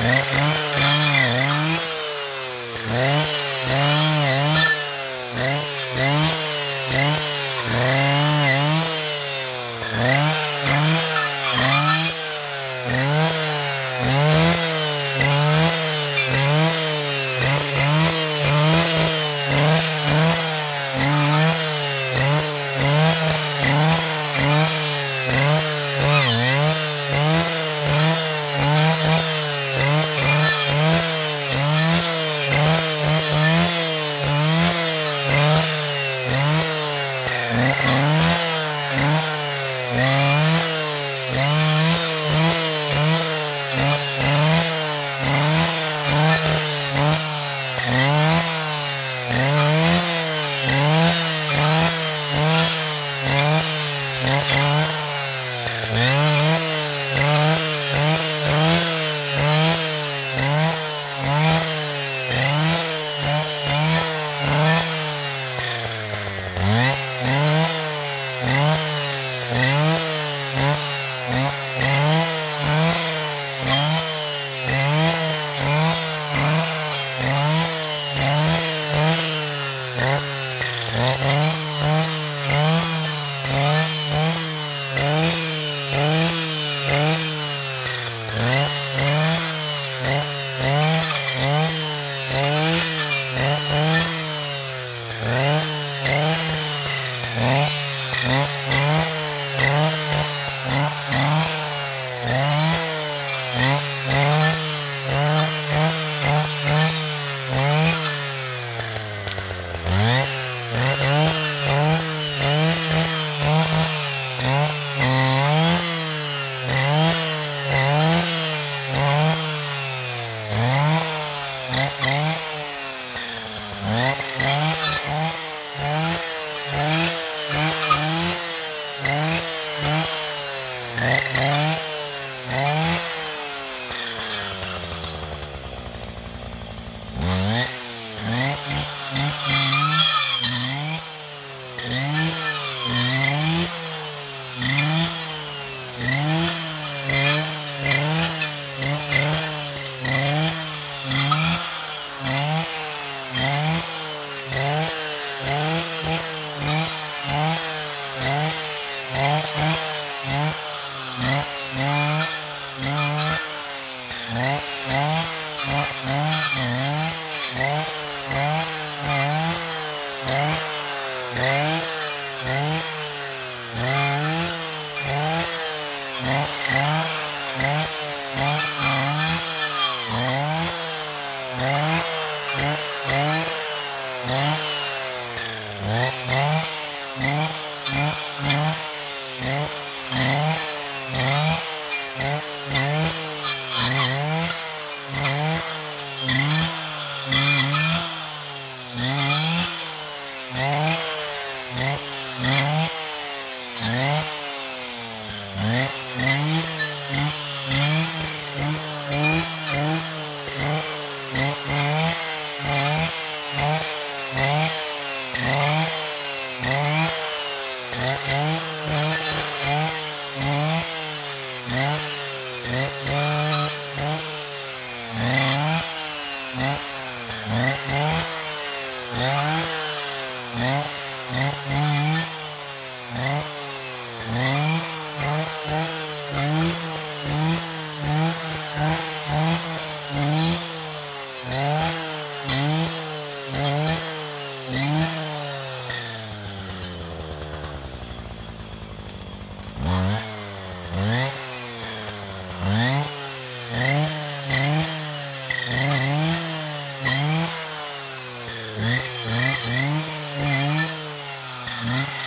Uh-huh. Oh.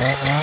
Mm-hmm.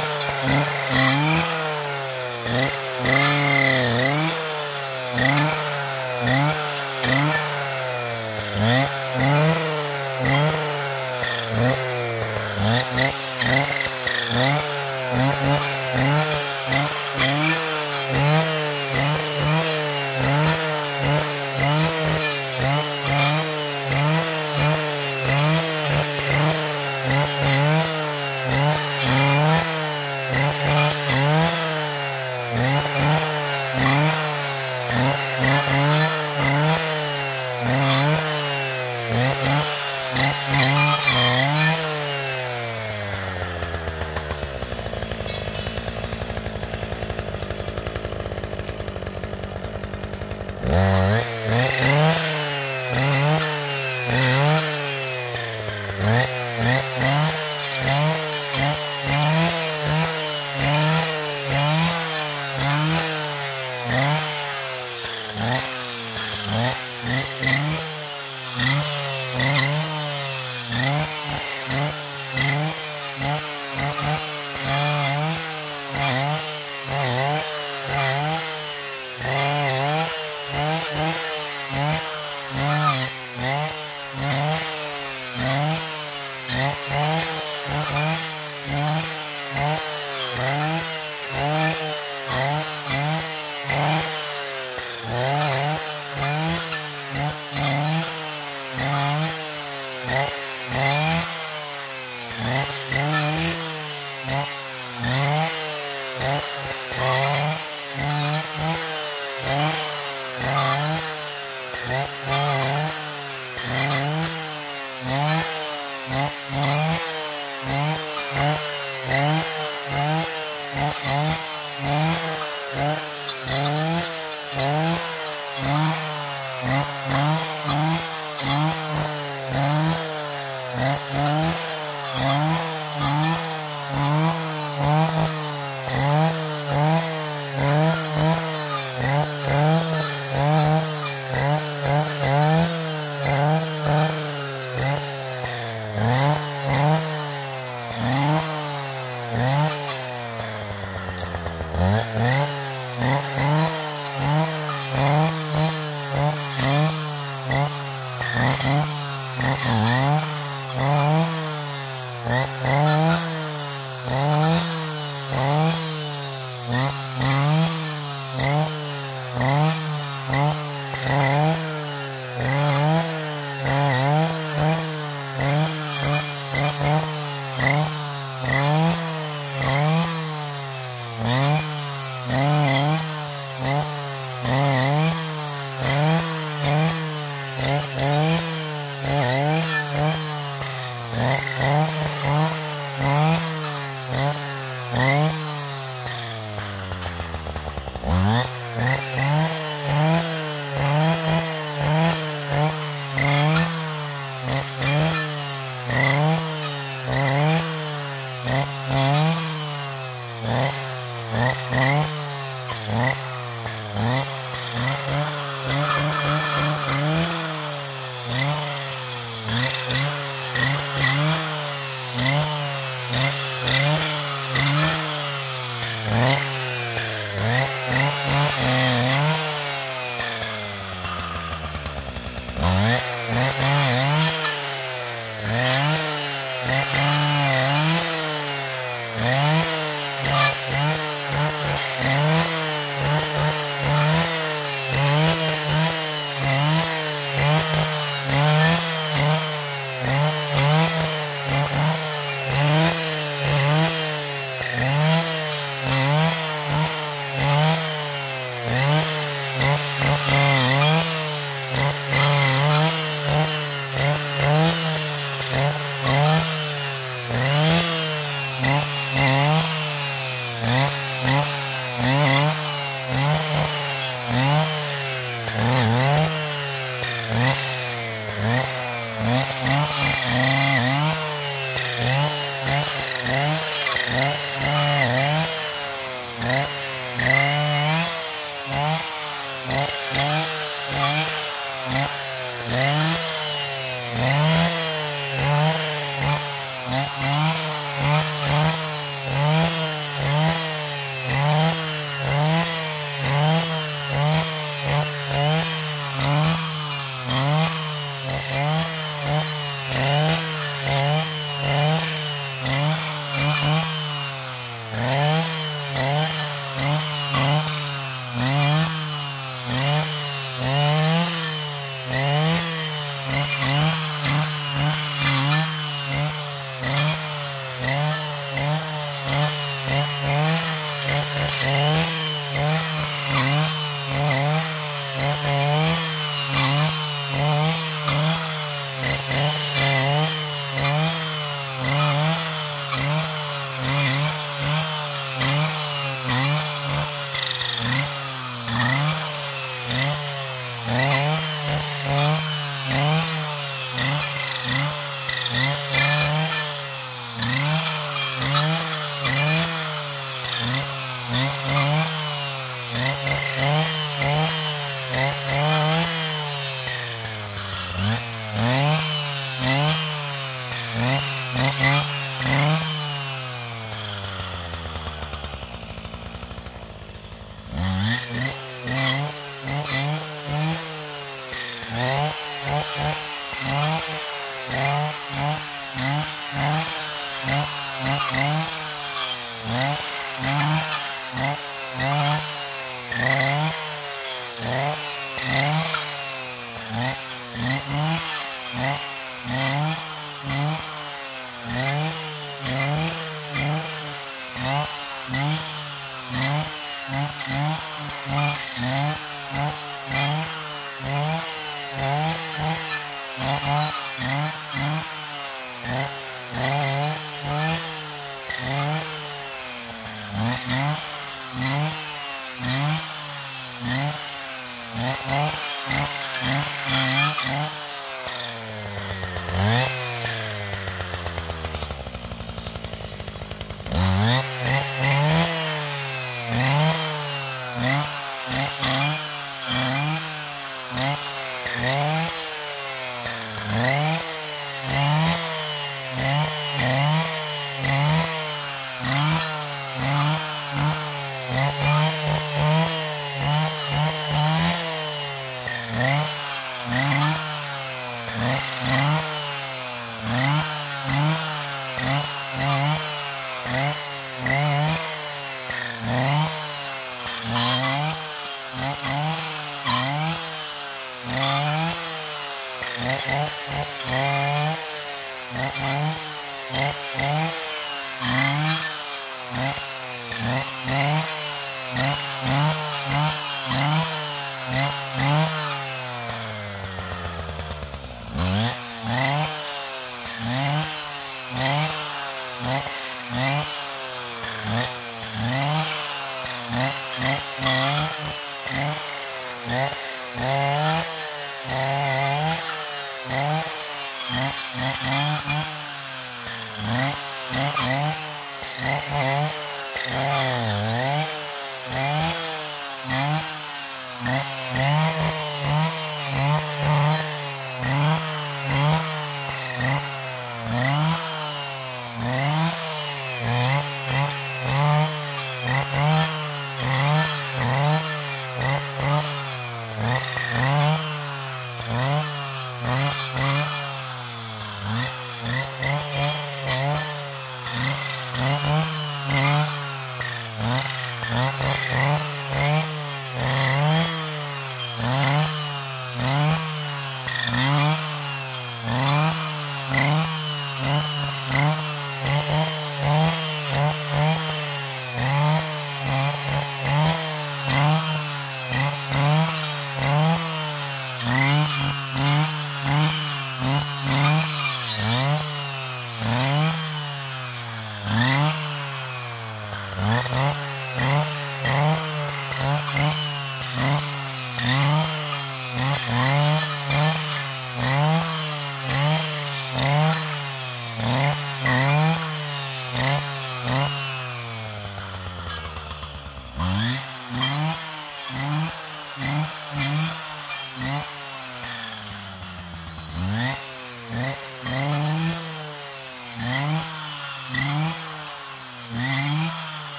Yeah.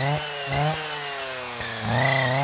ああ。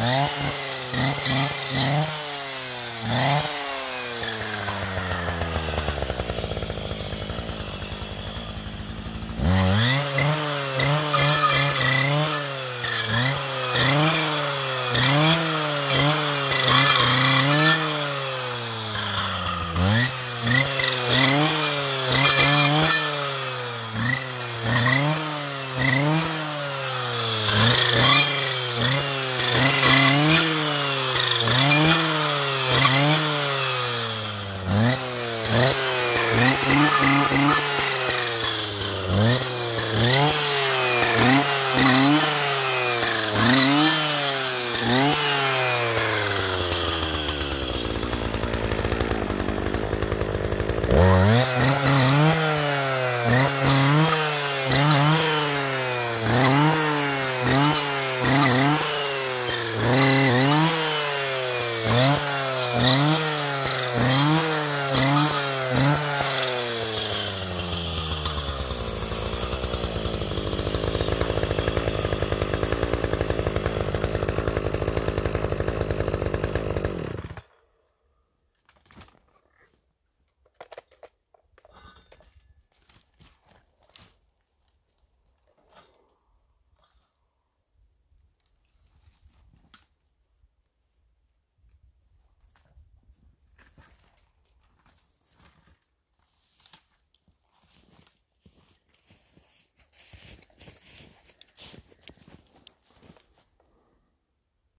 Yeah. Uh-huh.